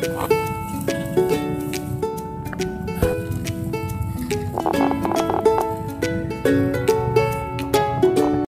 Bye.